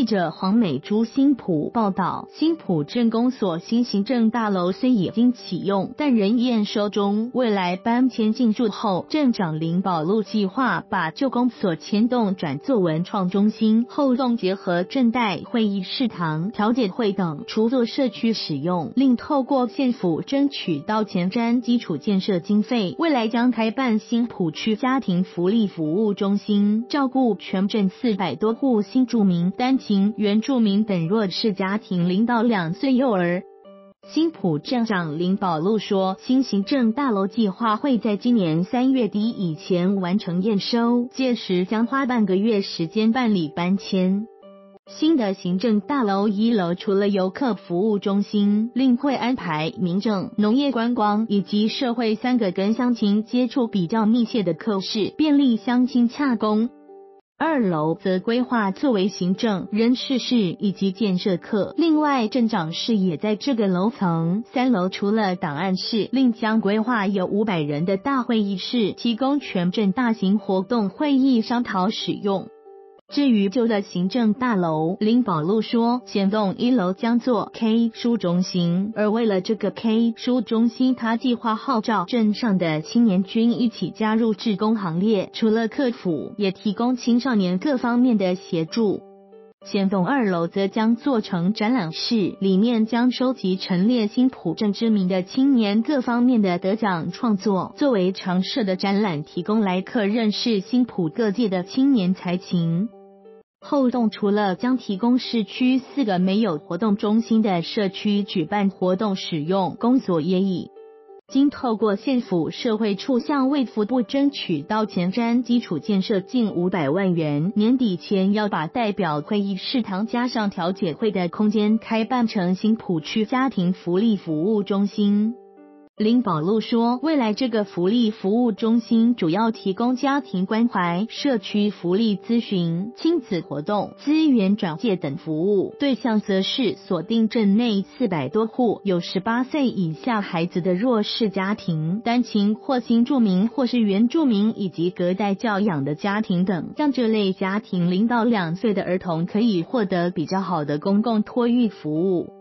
记者黄美珠新浦报道，新浦镇公所新行政大楼虽已经启用，但仍验收中。未来搬迁进驻后，镇长林宝路计划把旧公所迁栋转作文创中心，后栋结合镇代会议室堂、调解会等，除作社区使用。另透过县府争取到前瞻基础建设经费，未来将开办新浦区家庭福利服务中心，照顾全镇四百多户新住民单。亲原住民等弱势家庭零到两岁幼儿，新浦镇长林宝路说，新行政大楼计划会在今年三月底以前完成验收，届时将花半个月时间办理搬迁。新的行政大楼一楼除了游客服务中心，另会安排民政、农业、观光以及社会三个跟乡亲接触比较密切的客室，便利乡亲洽公。二楼则规划作为行政、人事室以及建设课。另外，镇长室也在这个楼层。三楼除了档案室，另将规划有五百人的大会议室，提供全镇大型活动会议商讨使用。至于旧的行政大楼，林宝路说，前栋一楼将做 K 书中心，而为了这个 K 书中心，他计划号召镇上的青年军一起加入志工行列，除了客服，也提供青少年各方面的协助。前栋二楼则将做成展览室，里面将收集陈列新浦镇知名的青年各方面的得奖创作，作为常设的展览，提供来客认识新浦各界的青年才情。后洞除了将提供市区四个没有活动中心的社区举办活动使用，公所也已经透过县府社会处向卫福部争取到前瞻基础建设近五百万元，年底前要把代表会议室堂加上调解会的空间开办成新浦区家庭福利服务中心。林宝路说，未来这个福利服务中心主要提供家庭关怀、社区福利咨询、亲子活动、资源转介等服务，对象则是锁定镇内四百多户有十八岁以下孩子的弱势家庭、单亲或新住民或是原住民以及隔代教养的家庭等，让这类家庭零到两岁的儿童可以获得比较好的公共托育服务。